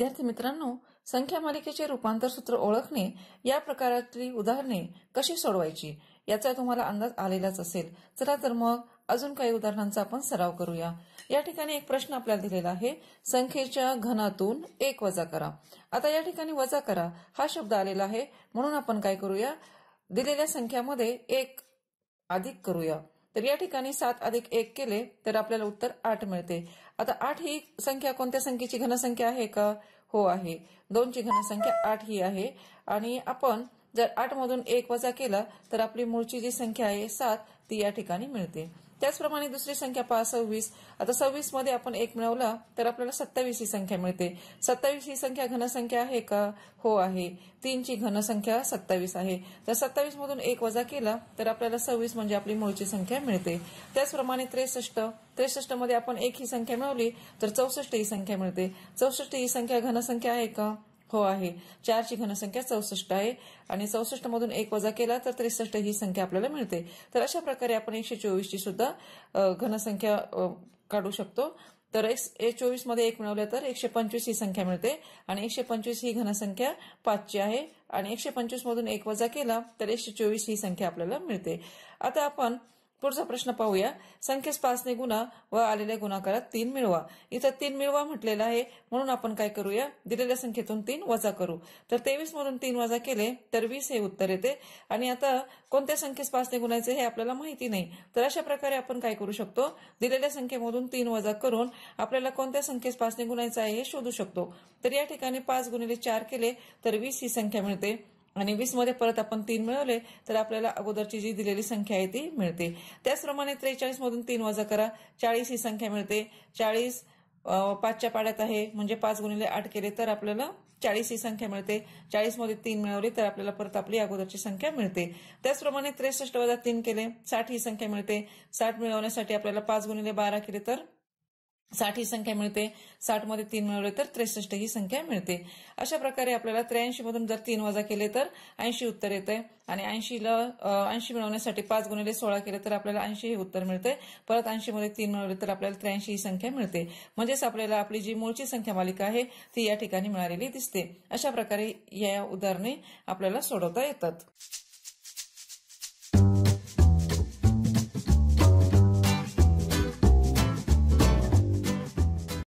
विद्यार्थी मित्रांनो संख्या मालिकेचे रूपांतर सूत्र ओळखणे या प्रकारातली उदाहरणे कशी सोडवायची याचा तुम्हाला अंदाज आलेलाच असेल. चला तर मग अजून काही उदाहरणांचा आपण सराव करूया. या ठिकाणी एक प्रश्न आपल्याला दिलेला आहे संख्येच्या घनातून एक वजा करा. आता या ठिकाणी वजा करा हा शब्द आलेला आहे म्हणून आपण काय करूया दिलेल्या संख्यामध्ये एक अधिक करूया. तर या ठिकाणी सात अधिक एक केले तर आपल्याला उत्तर आठ मिळते. आता आठ ही संख्या कोणत्या संख्येची घनसंख्या आहे का? हो आहे. दोनची घनसंख्या आठ ही आहे. आणि आपण जर आठ मधून एक वजा केला तर आपली मूळची जी संख्या आहे सात ती या ठिकाणी मिळते. त्याचप्रमाणे दुसरी संख्या पहा सव्वीस. आता सव्वीसमध्ये आपण एक मिळवला तर आपल्याला सत्तावीस ही संख्या मिळते. सत्तावीस ही संख्या घनसंख्या आहे का? हो आहे. तीनची घनसंख्या सत्तावीस आहे. तर सत्तावीस मधून एक वजा केला तर आपल्याला सव्वीस म्हणजे आपली मूळची संख्या मिळते. त्याचप्रमाणे त्रेसष्ट. त्रेसष्टमध्ये आपण एक ही संख्या मिळवली तर चौसष्ट ही संख्या मिळते. चौसष्ट ही संख्या घनसंख्या आहे का? हो आहे. चारची घनसंख्या चौसष्ट आहे आणि चौसष्ट मधून एक वजा केला तर त्रेसष्ट ही संख्या आपल्याला मिळते. तर अशा प्रकारे आपण एकशे चोवीसची सुद्धा घनसंख्या काढू शकतो. तर एक चोवीसमध्ये एक मिळवलं तर एकशे पंचवीस ही संख्या मिळते आणि एकशे पंचवीस ही घनसंख्या पाचची आहे आणि एकशे पंचवीस मधून एक वजा केला तर एकशे चोवीस ही संख्या आपल्याला मिळते. आता आपण पुढचा प्रश्न पाहूया. संख्येस पाचने गुणा व आलेल्या गुणाकारात तीन मिळवा. इथं तीन मिळवा म्हटलेला आहे. म्हणून आपण काय करूया? दिलेल्या संख्येतून तीन वजा करू. तर तेवीस मधून तीन वजा केले तर वीस हे उत्तर येते. आणि आता कोणत्या संख्येस पाचने गुणायचे हे आपल्याला माहिती नाही. तर अशा प्रकारे आपण काय करू शकतो? दिलेल्या संख्येमधून तीन वजा करून आपल्याला कोणत्या संख्येस पाचने गुणायचं आहे हे शोधू शकतो. तर या ठिकाणी पाच गुणिले चार केले तर वीस ही संख्या मिळते. आणि वीसमध्ये परत आपण तीन मिळवले तर आपल्याला अगोदरची जी दिलेली संख्या आहे ती मिळते. त्याचप्रमाणे त्रेचाळीस मधून तीन वजा करा चाळीस ही संख्या मिळते. चाळीस पाचच्या पाड्यात आहे म्हणजे पाच गुणिले आठ केले तर आपल्याला चाळीस ही संख्या मिळते. चाळीसमध्ये तीन मिळवली तर आपल्याला परत आपली अगोदरची संख्या मिळते. त्याचप्रमाणे त्रेसष्ट वजा तीन केले साठ ही संख्या मिळते. साठ मिळवण्यासाठी आपल्याला पाच गुणिले बारा केले तर साठ ही संख्या मिळते. साठमध्ये तीन मिळवले तर त्रेसष्ट ही संख्या मिळते. अशा प्रकारे आपल्याला त्र्याऐंशी मधून जर तीन वजा केले तर ऐंशी उत्तर येते आणि ऐंशीला ऐंशी मिळवण्यासाठी पाच गुणिले सोळा केले तर आपल्याला ऐंशी हे उत्तर मिळते परत ऐंशी मध्ये तीन मिळवले तर आपल्याला त्र्याऐंशी ही संख्या मिळते. म्हणजेच आपल्याला आपली जी मूळची संख्या मालिका आहे ती या ठिकाणी मिळालेली दिसते. अशा प्रकारे या उदाहरणे आपल्याला सोडवता येतात.